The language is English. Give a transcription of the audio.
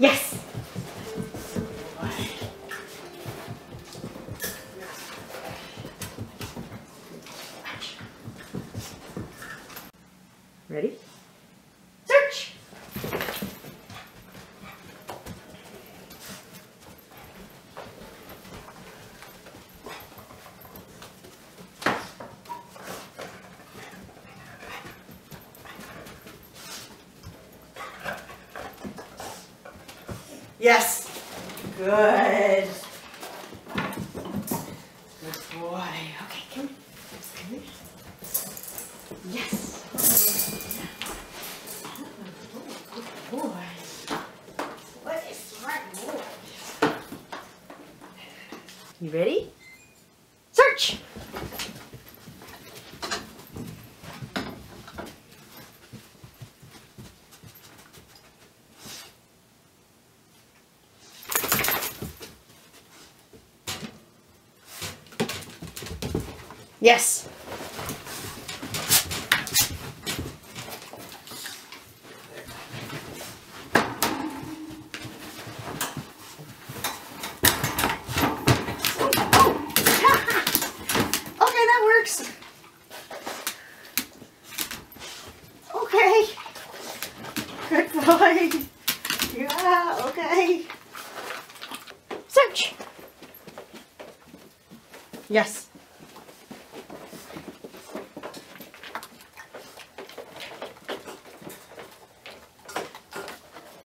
Yes. Ready? Search. Yes. Good. Good boy. Okay, come. Here. Yes. Oh, good boy. What a smart boy. You ready? Search. Yes. Okay, that works. Okay. Good boy. Yeah, okay. Search. Yes.